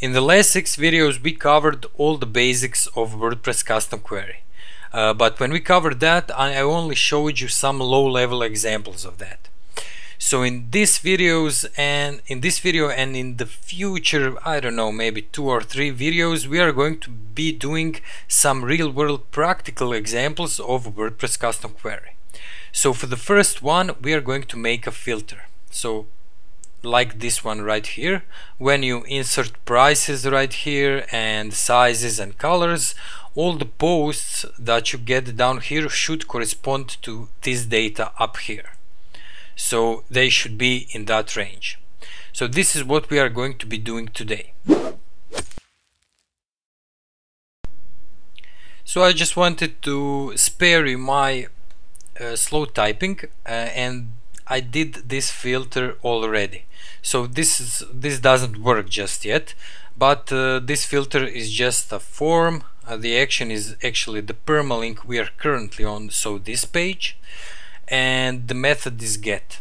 In the last six videos we covered all the basics of WordPress custom query. Uh, but when we covered that I only showed you some low-level examples of that. So in these videos and in this video and in the future, I don't know, maybe two or three videos, we are going to be doing some real-world practical examples of WordPress custom query. So for the first one, we are going to make a filter. So like this one right here. When you insert prices right here and sizes and colors all the posts that you get down here should correspond to this data up here. So they should be in that range. So this is what we are going to be doing today. So I just wanted to spare you my uh, slow typing uh, and I did this filter already. So this is this doesn't work just yet but uh, this filter is just a form. Uh, the action is actually the permalink we are currently on so this page and the method is get.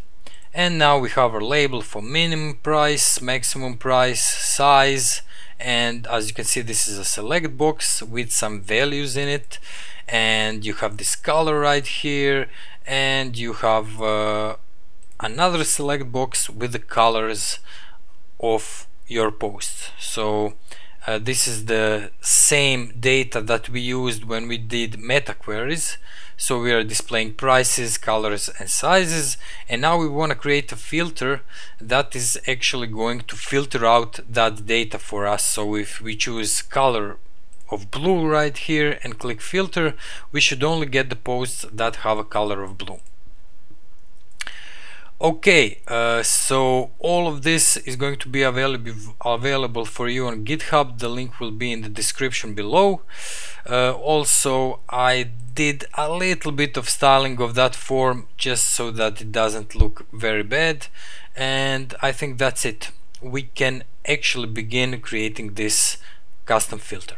And now we have our label for minimum price maximum price size and as you can see this is a select box with some values in it. And you have this color right here and you have uh, another select box with the colors of your post so uh, this is the same data that we used when we did meta queries. So we are displaying prices colors and sizes. And now we want to create a filter that is actually going to filter out that data for us. So if we choose color of blue right here and click filter we should only get the posts that have a color of blue okay uh, so all of this is going to be available available for you on github. The link will be in the description below. Uh, also I did a little bit of styling of that form just so that it doesn't look very bad. And I think that's it. We can actually begin creating this custom filter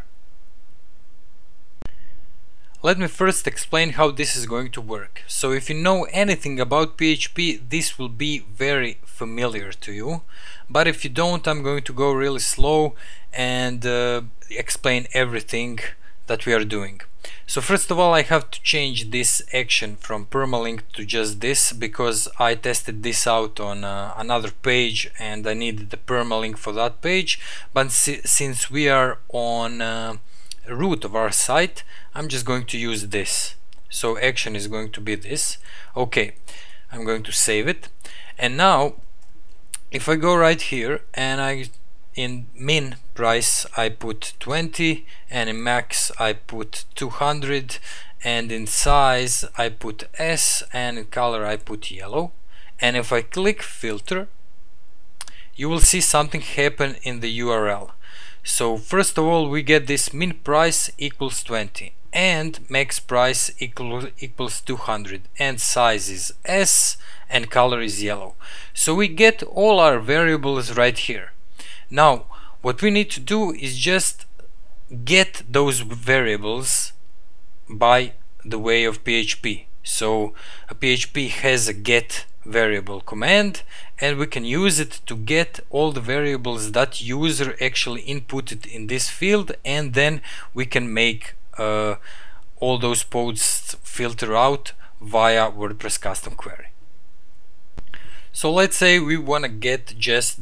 let me first explain how this is going to work. So if you know anything about PHP, this will be very familiar to you. But if you don't, I'm going to go really slow and uh, explain everything that we are doing. So first of all, I have to change this action from permalink to just this because I tested this out on uh, another page and I needed the permalink for that page. But si since we are on uh, root of our site I'm just going to use this. So action is going to be this. Okay I'm going to save it. And now if I go right here and I in min price I put 20 and in max I put 200 and in size I put S and in color I put yellow. And if I click filter you will see something happen in the URL so first of all we get this min price equals 20 and max price equal, equals 200 and size is S and color is yellow. So we get all our variables right here. Now what we need to do is just get those variables by the way of PHP. So a PHP has a get variable command and we can use it to get all the variables that user actually inputted in this field and then we can make uh, all those posts filter out via WordPress custom query. So let's say we want to get just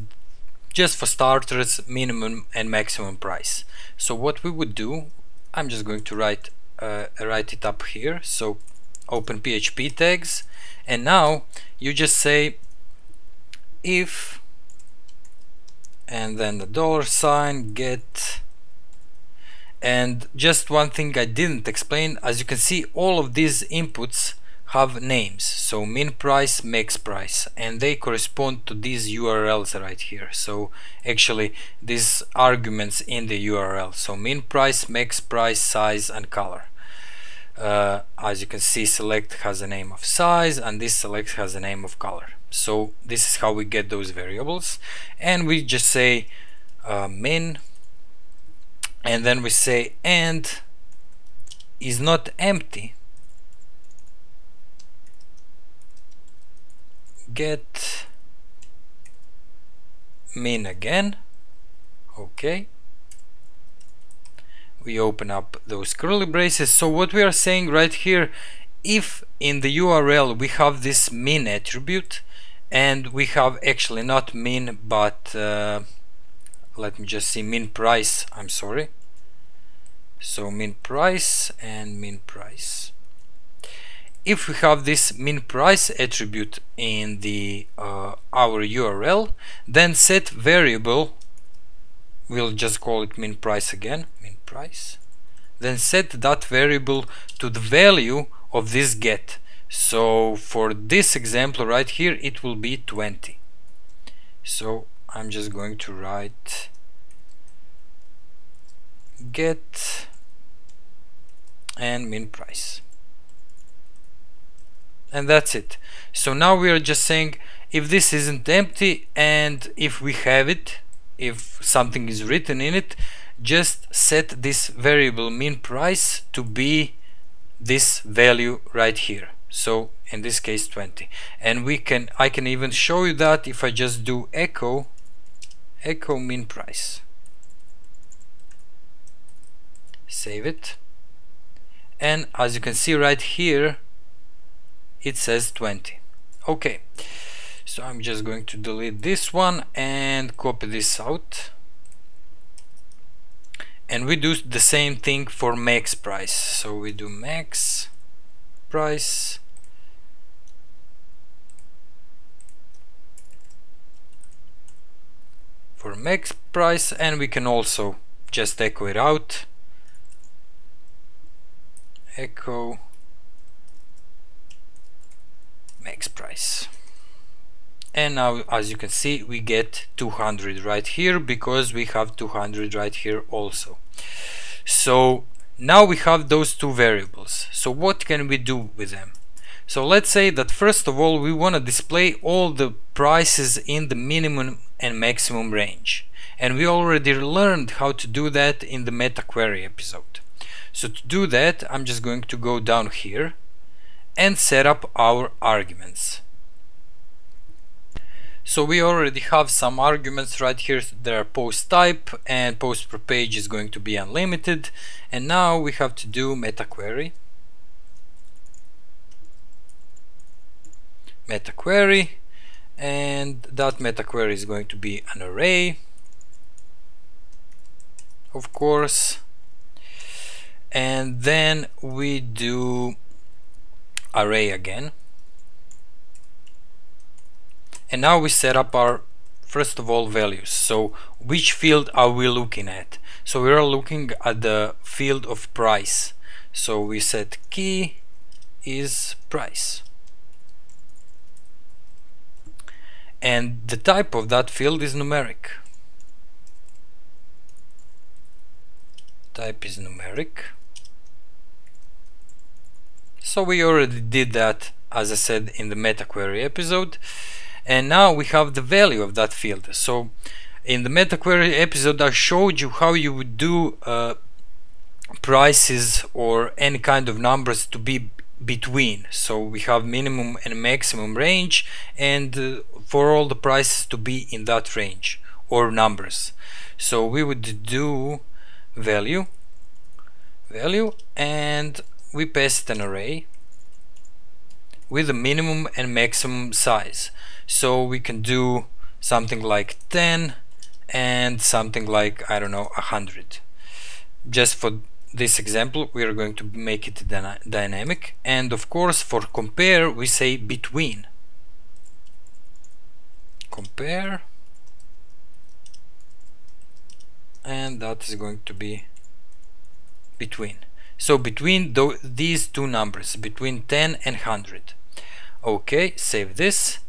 just for starters minimum and maximum price. So what we would do, I'm just going to write uh, write it up here. So open PHP tags. And now you just say if and then the dollar sign get. And just one thing I didn't explain as you can see all of these inputs have names. So min price max price. And they correspond to these URLs right here. So actually these arguments in the URL so min price max price size and color uh, as you can see select has a name of size and this select has a name of color. So this is how we get those variables. And we just say uh, min. And then we say and is not empty. Get min again. Okay we open up those curly braces. So what we are saying right here if in the URL we have this min attribute and we have actually not min but uh, let me just see min price I'm sorry. So min price and min price. If we have this min price attribute in the uh, our URL then set variable we'll just call it min price again min price then set that variable to the value of this get. So for this example right here it will be 20 so I'm just going to write get and min price. And that's it. So now we are just saying if this isn't empty and if we have it if something is written in it just set this variable min price to be this value right here. So in this case 20 and we can I can even show you that if I just do echo echo min price. Save it. And as you can see right here it says 20 okay. So I'm just going to delete this one and copy this out and we do the same thing for max price. So we do max price. For max price and we can also just echo it out. Echo max price and now as you can see we get 200 right here because we have 200 right here also. So now we have those two variables. So what can we do with them? So let's say that first of all we want to display all the prices in the minimum and maximum range. And we already learned how to do that in the meta query episode. So to do that I'm just going to go down here and set up our arguments so we already have some arguments right here. There are post type and post per page is going to be unlimited. And now we have to do meta query. Meta query. And that meta query is going to be an array. Of course. And then we do array again and now we set up our first of all values. So which field are we looking at? So we are looking at the field of price. So we set key is price. And the type of that field is numeric. Type is numeric. So we already did that as I said in the meta query episode and now we have the value of that field. So in the meta query episode I showed you how you would do uh, prices or any kind of numbers to be between. So we have minimum and maximum range and uh, for all the prices to be in that range or numbers. So we would do value value and we paste an array with a minimum and maximum size so we can do something like 10 and something like I don't know 100 just for this example we are going to make it dyna dynamic. And of course for compare we say between. Compare. And that is going to be between. So between th these two numbers between 10 and 100 okay save this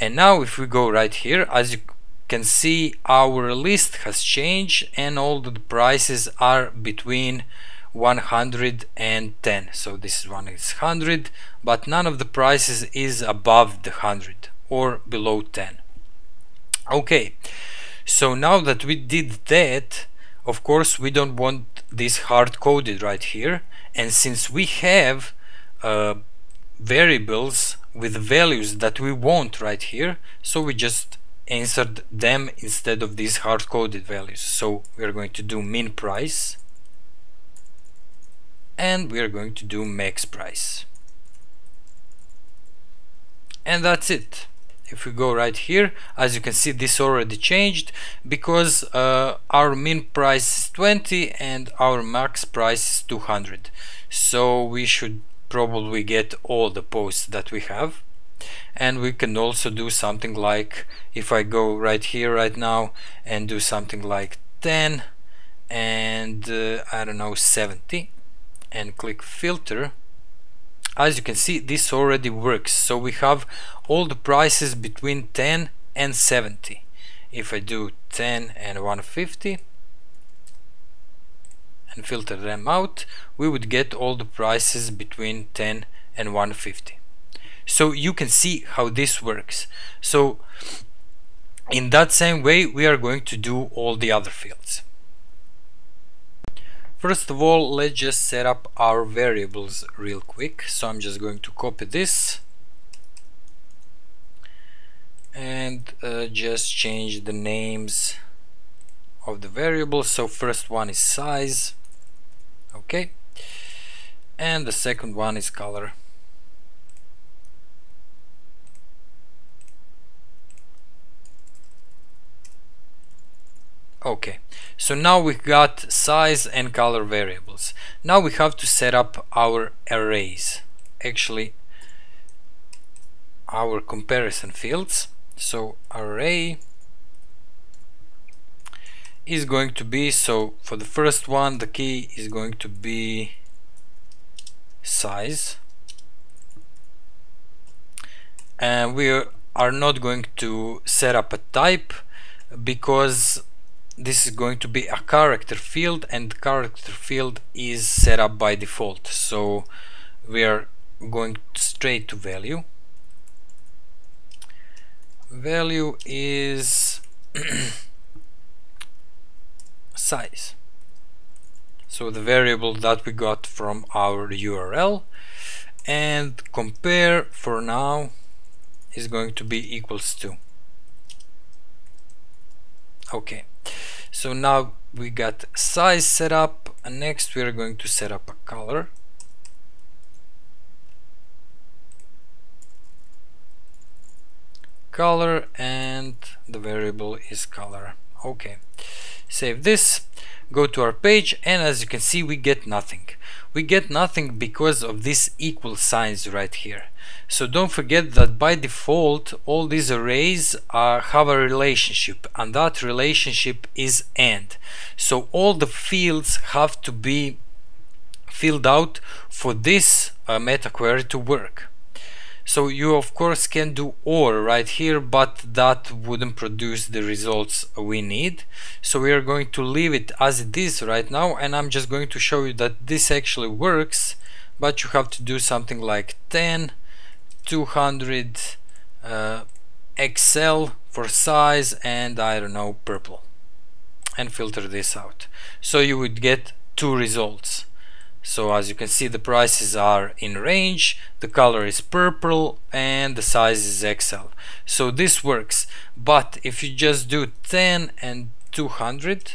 and now if we go right here as you can see our list has changed and all the prices are between 110 so this one is 100 but none of the prices is above the 100 or below 10 okay so now that we did that of course we don't want this hard coded right here. And since we have uh, variables with values that we want right here so we just insert them instead of these hard-coded values. So we're going to do min price and we're going to do max price. And that's it. If we go right here as you can see this already changed because uh, our min price is 20 and our max price is 200 so we should probably get all the posts that we have. And we can also do something like if I go right here right now and do something like 10 and uh, I don't know 70 and click filter as you can see this already works. So we have all the prices between 10 and 70 if I do 10 and 150 and filter them out we would get all the prices between 10 and 150 so you can see how this works so in that same way we are going to do all the other fields First of all, let's just set up our variables real quick. So I'm just going to copy this and uh, just change the names of the variables. So first one is size, okay, and the second one is color. Okay, so now we've got size and color variables. Now we have to set up our arrays. Actually, our comparison fields. So array is going to be, so for the first one, the key is going to be size. And we are not going to set up a type because this is going to be a character field and character field is set up by default so we are going straight to value value is size. So the variable that we got from our URL and compare for now is going to be equals to. Okay. So now we got size set up. And next we are going to set up a color. Color and the variable is color. Okay save this go to our page and as you can see we get nothing. We get nothing because of these equal signs right here. So don't forget that by default all these arrays are, have a relationship and that relationship is AND so all the fields have to be filled out for this uh, meta query to work so you of course can do OR right here, but that wouldn't produce the results we need. So we are going to leave it as it is right now and I'm just going to show you that this actually works, but you have to do something like 10, 200 uh, for size and I don't know purple and filter this out. So you would get two results so as you can see the prices are in range the color is purple and the size is XL so this works. But if you just do 10 and 200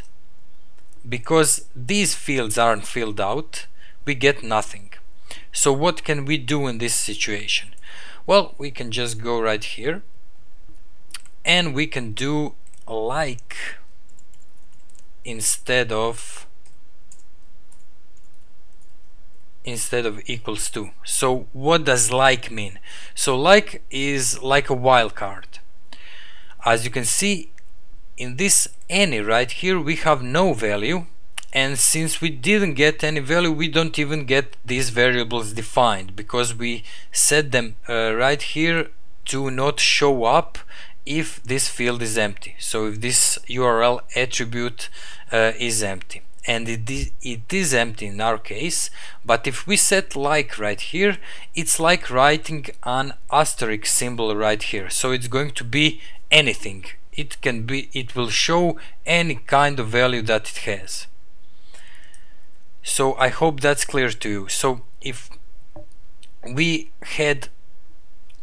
because these fields aren't filled out we get nothing. So what can we do in this situation? Well we can just go right here and we can do like instead of instead of equals to. So what does like mean? So like is like a wildcard. As you can see in this any right here we have no value and since we didn't get any value we don't even get these variables defined because we set them uh, right here to not show up if this field is empty so if this URL attribute uh, is empty and it is, it is empty in our case but if we set like right here it's like writing an asterisk symbol right here. So it's going to be anything. It can be it will show any kind of value that it has. So I hope that's clear to you. So if we had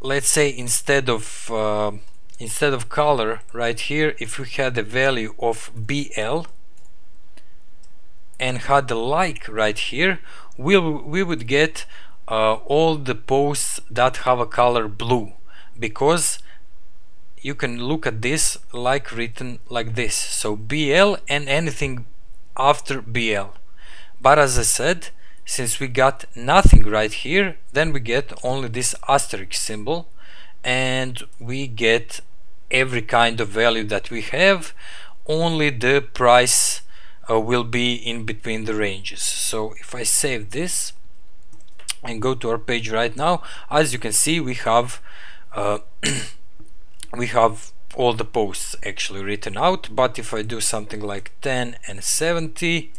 let's say instead of uh, instead of color right here if we had a value of BL and had the like right here we, we would get uh, all the posts that have a color blue. Because you can look at this like written like this. So BL and anything after BL but as I said since we got nothing right here then we get only this asterisk symbol. And we get every kind of value that we have. Only the price uh, will be in between the ranges. So if I save this and go to our page right now as you can see we have uh, we have all the posts actually written out. But if I do something like 10 and 70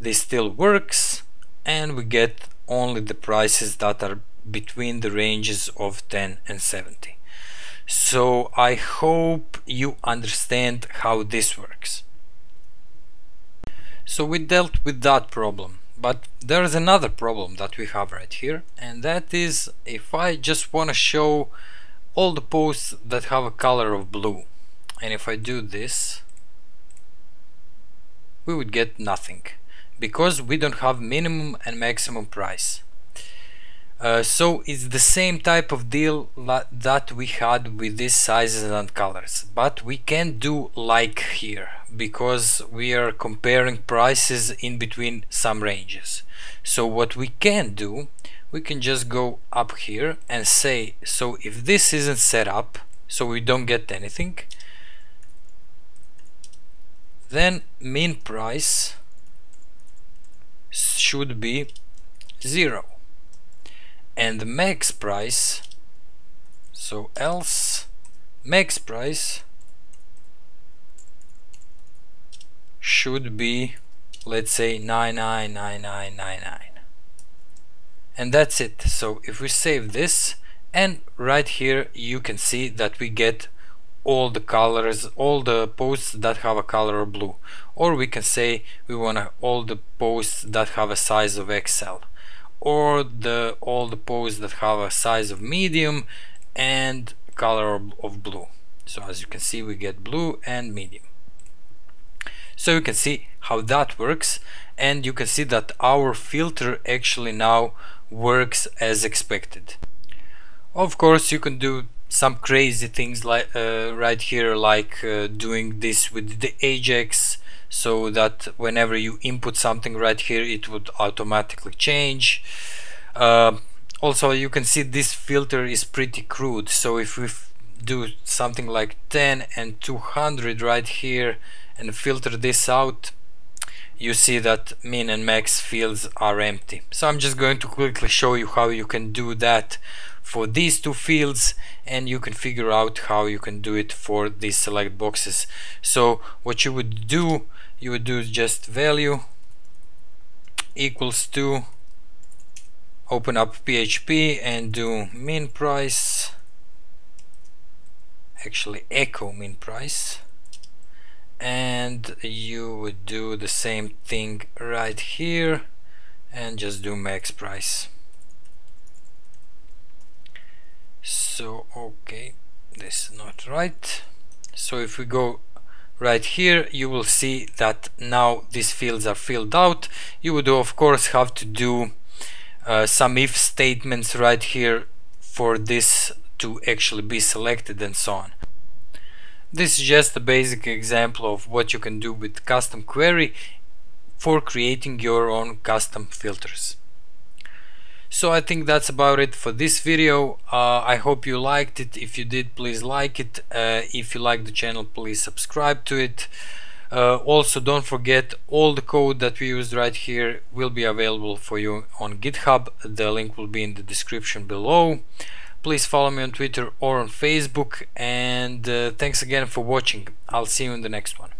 this still works. And we get only the prices that are between the ranges of 10 and 70 so I hope you understand how this works so we dealt with that problem. But there's another problem that we have right here and that is if I just want to show all the posts that have a color of blue and if I do this we would get nothing because we don't have minimum and maximum price uh, so it's the same type of deal that we had with these sizes and colors but we can't do like here because we are comparing prices in between some ranges. So what we can do we can just go up here and say so if this isn't set up so we don't get anything then min price should be 0 and the max price so else max price should be let's say 999999 and that's it. So if we save this and right here you can see that we get all the colors all the posts that have a color of blue. Or we can say we want all the posts that have a size of XL or the all the posts that have a size of medium and color of blue. So as you can see we get blue and medium. So you can see how that works and you can see that our filter actually now works as expected. Of course you can do some crazy things like uh, right here like uh, doing this with the Ajax so that whenever you input something right here it would automatically change. Uh, also you can see this filter is pretty crude. So if we do something like 10 and 200 right here and filter this out you see that min and max fields are empty. So I'm just going to quickly show you how you can do that for these two fields and you can figure out how you can do it for these select boxes. So what you would do you would do just value equals to open up PHP and do min price actually echo min price and you would do the same thing right here and just do max price so okay this is not right. So if we go right here you will see that now these fields are filled out. You would of course have to do uh, some if statements right here for this to actually be selected and so on. This is just a basic example of what you can do with custom query for creating your own custom filters. So I think that's about it for this video. Uh, I hope you liked it. If you did, please like it. Uh, if you like the channel, please subscribe to it. Uh, also, don't forget all the code that we used right here will be available for you on GitHub. The link will be in the description below please follow me on Twitter or on Facebook and uh, thanks again for watching. I'll see you in the next one.